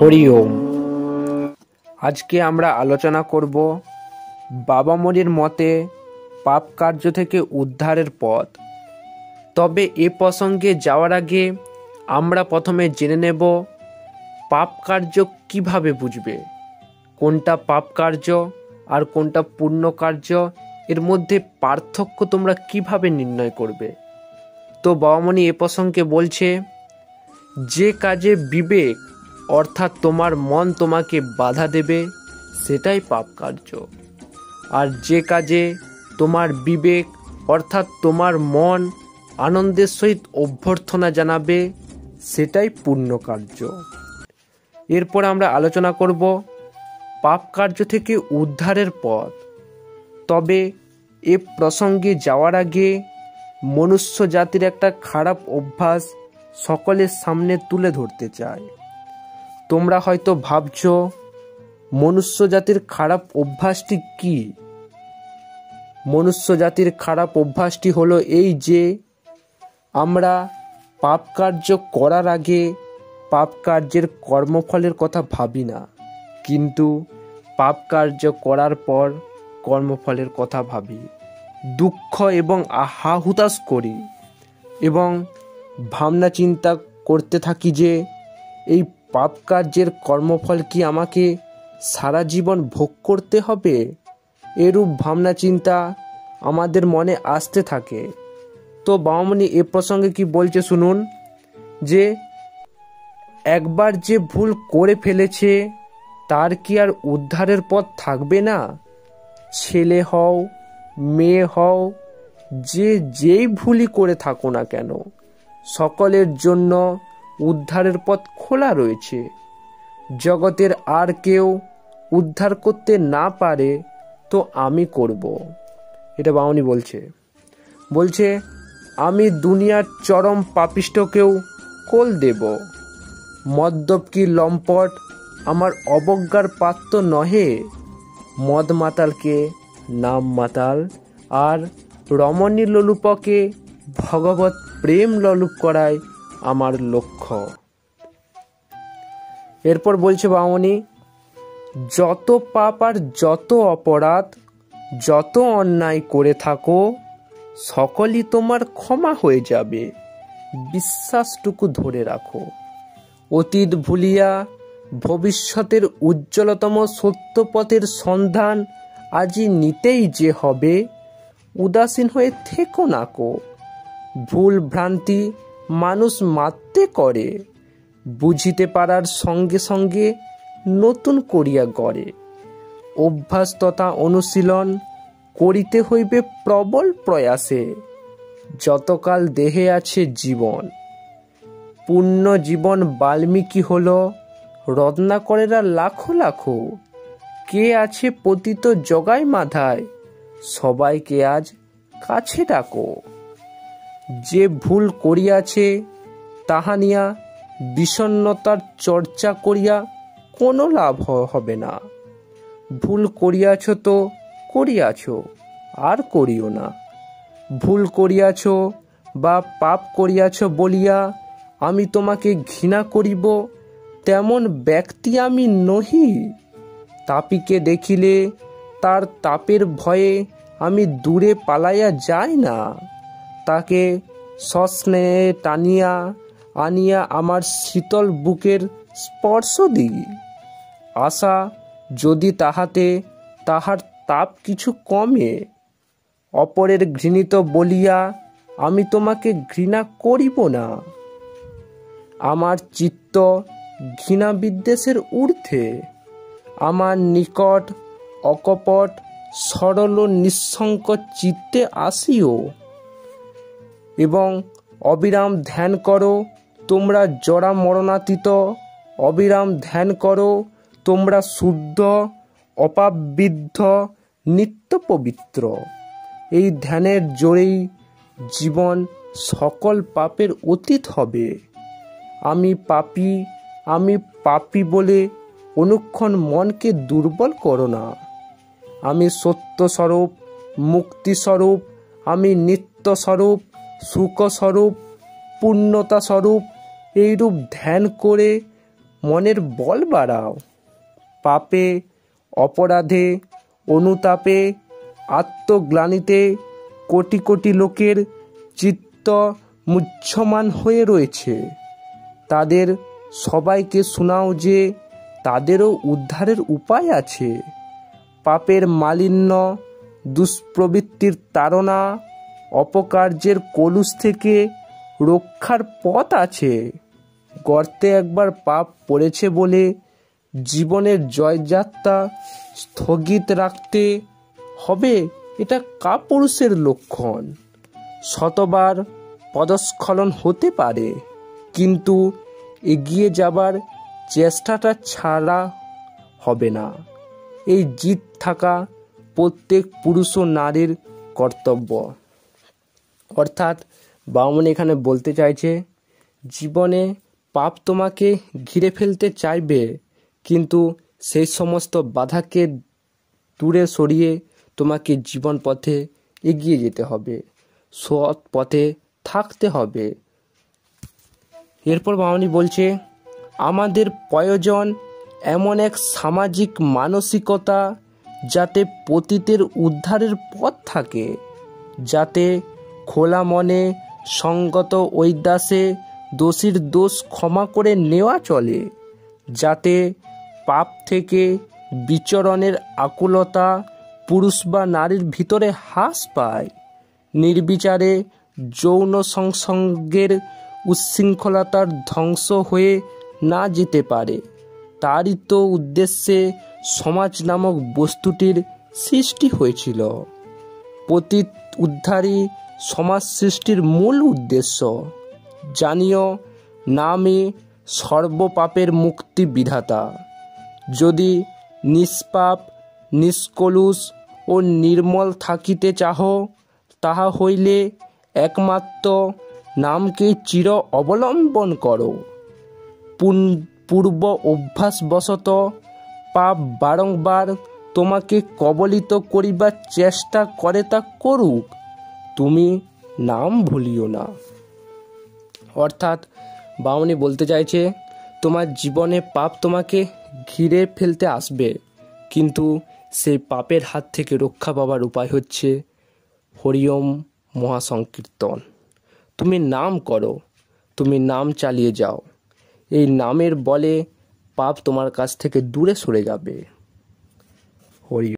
হরি ওম। আজকে আমরা আলোচনা করব বাবা মরির মতে পাপ কার্য থেকে উদ্ধারের পথ। তবে এ প্রসঙ্গে যাওয়ার আগে আমরা প্রথমে জেনে নেব পাপ কার্য কীভাবে বুঝবে? কোনটা পাপ কার্য আর কোনটা পুণ্য কার্য? এর মধ্যে পার্থক্য তোমরা কীভাবে নির্ণয় করবে? তো বাবামণি এ প্রসঙ্গে বলছে, যে কাজে বিবেক অর্থাৎ তোমার মন তোমাকে বাধা দেবে, সেটাই পাপ কার্য। আর যে কাজে তোমার বিবেক, অর্থাৎ তোমার মন আনন্দের সহিত অভ্যর্থনা জানাবে, সেটাই পুণ্য কার্য। এরপর আমরা আলোচনা করব পাপ কার্য থেকে উদ্ধারের পথ। তবে এ প্রসঙ্গে যাওয়ার আগে মনুষ্য জাতির একটা খারাপ অভ্যাস সকলের সামনে তুলে ধরতে চায় তোমরা হয়তো ভাবছ মনুষ্য জাতির খারাপ অভ্যাসটি কি? মনুষ্য জাতির খারাপ অভ্যাসটি হলো এই যে, আমরা পাপ কার্য করার আগে পাপ কার্যের কর্মফলের কথা ভাবি না। কিন্তু পাপ কার্য করার পর কর্মফলের কথা ভাবি। দুঃখ এবং আহা হুতাশ করি এবং ভাবনা চিন্তা করতে থাকি যে, এই পাপ কার্যের কর্মফল কি আমাকে সারা জীবন ভোগ করতে হবে? এরূপ ভাবনা, চিন্তা আমাদের মনে আসতে থাকে। তো বামনি এ প্রসঙ্গে কি বলছে শুনুন? যে, একবার যে ভুল করে ফেলেছে, তার কি আর উদ্ধারের পথ থাকবে না? ছেলে হও, মেয়ে হও, যে যেই ভুলই করে থাকো না কেন, সকলের জন্য উদ্ধারের পথ খোলা রয়েছে। জগতের আর কেউ উদ্ধার করতে না পারে তো আমি করব। এটা বাউনি বলছে। বলছে, আমি দুনিয়ার চরম পাপিষ্টকেও কোল দেব। মদ্যপ কি লম্পট আমার অবজ্ঞার পাত্র নহে? মদ মাতালকে নাম মাতাল আর রমণী ললুপকে ভগবত প্রেম ললুপ করায় আমার লক্ষ্য। এরপর বলছে বামনি, যত পাপ আর যত অপরাধ, যত অন্যায় করে থাকো, সকলই তোমার ক্ষমা হয়ে যাবে। বিশ্বাসটুকু ধরে রাখো। অতীত ভুলিয়া ভবিষ্যতের উজ্জ্বলতম সত্যপথের সন্ধান আজই নিতেই যে হবে, উদাসীন হয়ে থেকো নাকো ভুল ভ্রান্তি মানুষ মারতে করে, বুঝিতে পারার সঙ্গে সঙ্গে নতুন করিয়া গড়ে। অভ্যাস তথা অনুশীলন করিতে হইবে প্রবল প্রয়াসে, যতকাল দেহে আছে জীবন। পূর্ণ জীবন বাল্মীকি হল, রত্নাকরেরা লাখো লাখো। কে আছে পতিত জগায় মাথায়, সবাইকে আজ কাছে ডাকো। যে ভুল করিয়াছে, তাহা নিয়া বিষণ্নতার চর্চা করিয়া কোনো লাভ হবে না। ভুল করিয়াছ তো করিয়াছ, আর করিও না। ভুল করিয়াছ বা পাপ করিয়াছ বলিয়া আমি তোমাকে ঘৃণা করিব, তেমন ব্যক্তি আমি নহি। তাপিকে দেখিলে তার তাপের ভয়ে আমি দূরে পালাইয়া যাই না। তাকে সস্নেহে টানিয়া আনিয়া আমার শীতল বুকের স্পর্শ দিই। আশা, যদি তাহাতে তাহার তাপ কিছু কমে, অপরের ঘৃণিত বলিয়া আমি তোমাকে ঘৃণা করিব না। আমার চিত্ত ঘৃণা বিদ্বেষের ঊর্ধ্বে, আমার নিকট অকপট সরল নিঃসঙ্ক চিত্তে আসিও। এবং অবিরাম ধ্যান করো, তোমরা জরা মরণাতীত। অবিরাম ধ্যান করো, তোমরা শুদ্ধ অপাববিদ্ধ নিত্য পবিত্র। এই ধ্যানের জোরেই জীবন সকল পাপের অতীত হবে। আমি পাপি আমি পাপি বলে অনুক্ষণ মনকে দুর্বল করো না। আমি সত্যস্বরূপ, মুক্তিস্বরূপ, আমি নিত্যস্বরূপ সুখস্বরূপ পূর্ণতা স্বরূপ এইরূপ ধ্যান করে মনের বল বাড়াও। পাপে, অপরাধে, অনুতাপে, আত্মগ্লানিতে কোটি কোটি লোকের চিত্ত মুহ্যমান হয়ে রয়েছে। তাদের সবাইকে শোনাও যে তাদেরও উদ্ধারের উপায় আছে। পাপের মালিন্য, দুষ্প্রবৃত্তির তাড়না অপকার্যের কলুষ থেকে রক্ষার পথ আছে। গর্তে একবার পাপ পড়েছে বলে জীবনের জয়যাত্রা স্থগিত রাখতে হবে, এটা কাপুরুষের লক্ষণ। শতবার পদস্খলন হতে পারে, কিন্তু এগিয়ে যাবার চেষ্টাটা ছাড়া হবে না। এই জিত থাকা প্রত্যেক পুরুষ ও নারীর কর্তব্য। অর্থাৎ বামন এখানে বলতে চাইছে, জীবনে পাপ তোমাকে ঘিরে ফেলতে চাইবে, কিন্তু সেই সমস্ত বাধাকে দূরে সরিয়ে তোমাকে জীবন পথে এগিয়ে যেতে হবে, সৎ পথে থাকতে হবে। এরপর বামনি বলছে, আমাদের প্রয়োজন এমন এক সামাজিক মানসিকতা যাতে পতিতের উদ্ধারের পথ থাকে, যাতে খোলা মনে সঙ্গত ঐদাসে দোষীর দোষ ক্ষমা করে নেওয়া চলে, যাতে পাপ থেকে বিচরণের আকুলতা পুরুষ বা নারীর ভিতরে হ্রাস পায়। নির্বিচারে যৌন সংসঙ্গের উচ্ছৃঙ্খলতার ধ্বংস হয়ে না যেতে পারে। তারই তো উদ্দেশ্যে সমাজ নামক বস্তুটির সৃষ্টি হয়েছিল। পতীত উদ্ধারী সমাজ সৃষ্টির মূল উদ্দেশ্য। জানিও, নামে সর্বপাপের মুক্তি বিধাতা। যদি নিষ্পাপ, নিষ্কলুষ ও নির্মল থাকিতে চাহ, তাহা হইলে একমাত্র নামকে চির অবলম্বন করো। পূর্ব অভ্যাসবশত পাপ বারংবার তোমাকে কবলিত করিবার চেষ্টা করে তা করুক, তুমি নাম ভুলিও না। অর্থাৎ বামনি বলতে চাইছে, তোমার জীবনে পাপ তোমাকে ঘিরে ফেলতে আসবে, কিন্তু সেই পাপের হাত থেকে রক্ষা পাবার উপায় হচ্ছে হরিওম মহাসংকীর্তন। তুমি নাম করো, তুমি নাম চালিয়ে যাও। এই নামের বলে পাপ তোমার কাছ থেকে দূরে সরে যাবে। হরি